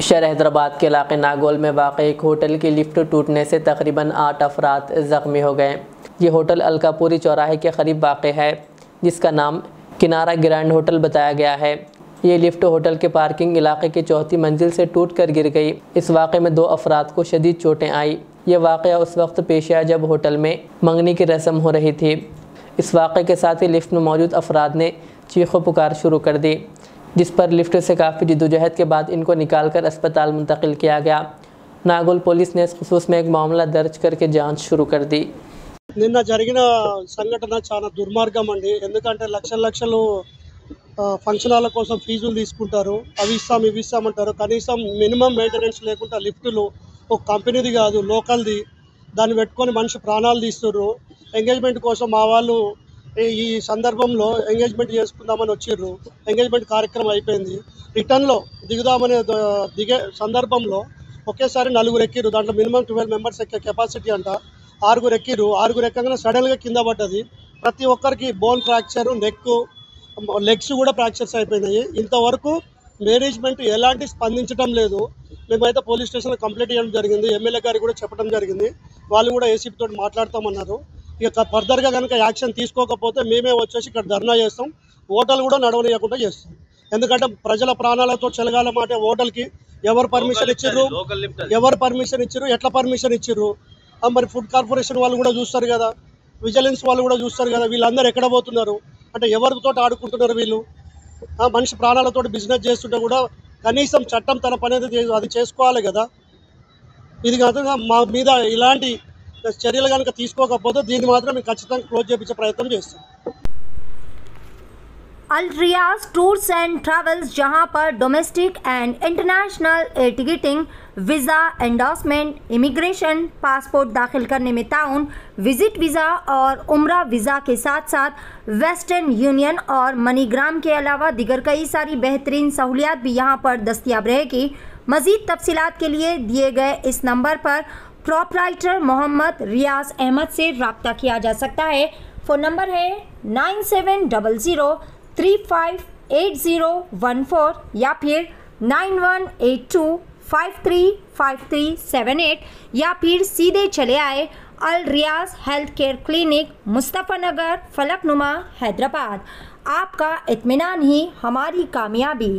शहर हैदराबाद के इलाके नागोल में वाक़ एक होटल की लिफ्ट टूटने से तकरीबन आठ अफराद ज़ख्मी हो गए। ये होटल अलकापुरी चौराहे के करीब वाक़ है, जिसका नाम किनारा ग्रैंड होटल बताया गया है। ये लिफ्ट होटल के पार्किंग इलाके की चौथी मंजिल से टूट कर गिर गई। इस वाक़े में दो अफराद को शदीद चोटें आई। ये वाक़ उस वक्त पेश आया जब होटल में मंगनी की रस्म हो रही थी। इस वाक़े के साथ ही लिफ्ट में मौजूद अफराद ने चीखों पुकार शुरू कर दी। जिस पर लिफ्ट से काफ़ी जदोजहद के बाद इनको निकाल कर अस्पताल मुंतकिल किया गया नागोल पुलिस ने इस खसूस में एक मामला दर्ज करके जांच शुरू कर दी నిన్న జరిగిన సంఘటన చాలా దుర్మార్గం అండి ఎందుకంటే లక్షల లక్షలు ఆ, ఫంక్షన్ హాల్ల కోసం ఫీజులు తీసుకుంటారు అవి ఇస్తాం ఇవి ఇస్తామంటారు కనీసం మినిమం మెయింటెనెన్స్ లేకుండా లిఫ్టులు ఒక కంపెనీది కాదు లోకల్ది దాన్ని పెట్టుకొని మనిషి ప్రాణాలు తీస్తుర్రు ఎంగేజ్మెంట్ కోసం మా వాళ్ళు ఈ- సందర్భంలో ఎంగేజ్మెంట్ చేసుకుందామని వచ్చిర్రు. ఎంగేజ్మెంట్ కార్యక్రమం అయిపోయింది. రిటర్న్లో దిగుదామనే దిగే సందర్భంలో ఒకేసారి నలుగురు ఎక్కిర్రు. దాంట్లో మినిమం ట్వెల్వ్ మెంబర్స్ ఎక్కే కెపాసిటీ అంట. ఆరుగురు ఎక్కిర్రు. ఆరుగురు ఎక్కగానే సడన్గా కింద పడ్డది. ప్రతి ఒక్కరికి బోన్ ఫ్రాక్చర్ నెక్ లెగ్స్ కూడా ఫ్రాక్చర్స్ అయిపోయినాయి. ఇంతవరకు మేనేజ్మెంట్ ఎలాంటి స్పందించడం లేదు. మేమైతే పోలీస్ స్టేషన్లో కంప్లైంట్ చేయడం జరిగింది. ఎమ్మెల్యే గారికి కూడా చెప్పడం జరిగింది. వాళ్ళు కూడా ఏసీపీతో తోటి మాట్లాడతామన్నారు. ఇక ఫర్దర్గా కనుక యాక్షన్ తీసుకోకపోతే మేమే వచ్చేసి ఇక్కడ ధర్నా చేస్తాం. హోటల్ కూడా నడవనీయకుండా చేస్తాం. ఎందుకంటే ప్రజల ప్రాణాలతో చెలగాల మాట హోటల్కి ఎవరు పర్మిషన్ ఇచ్చిర్రు? ఎవరు పర్మిషన్ ఇచ్చిర్రు? ఎట్లా పర్మిషన్ ఇచ్చిర్రు? ఆ మరి ఫుడ్ కార్పొరేషన్ వాళ్ళు కూడా చూస్తారు కదా. విజిలెన్స్ వాళ్ళు కూడా చూస్తారు కదా. వీళ్ళందరూ ఎక్కడ పోతున్నారు? అంటే ఎవరితో ఆడుకుంటున్నారు వీళ్ళు? ఆ మనిషి ప్రాణాలతో బిజినెస్ చేస్తుంటే కూడా కనీసం చట్టం తన పని అది చేసుకోవాలి కదా. ఇది కాకుండా మా మీద ఇలాంటి చర్యలు కనుక తీసుకోకపోతే దీన్ని మాత్రం మేము ఖచ్చితంగా క్లోజ్ చేయించే ప్రయత్నం చేస్తాం Al Riyaz tours and travels जहां पर domestic and international air ticketing visa endorsement immigration passport दाखिल करने में ताउन विजिट वीज़ा और उम्रा वीज़ा के साथ साथ वेस्टर्न यूनियन और मनीग्राम के अलावा दिगर कई सारी बेहतरीन सहूलियात भी यहां पर दस्तियाब रहेगी मज़ीद तफसीलात के लिए दिए गए इस नंबर पर प्रॉपराइटर मोहम्मद रियाज अहमद से रबता किया जा सकता है। फ़ोन नंबर है nine seven double zero three five eight zero one four या फिर nine one eight two five three five three seven eight या फिर सीधे चले आए Al Riyaz health care clinic Mustafa Nagar Falaknuma, Hyderabad. आपका इत्मीनान ही हमारी कामयाबी।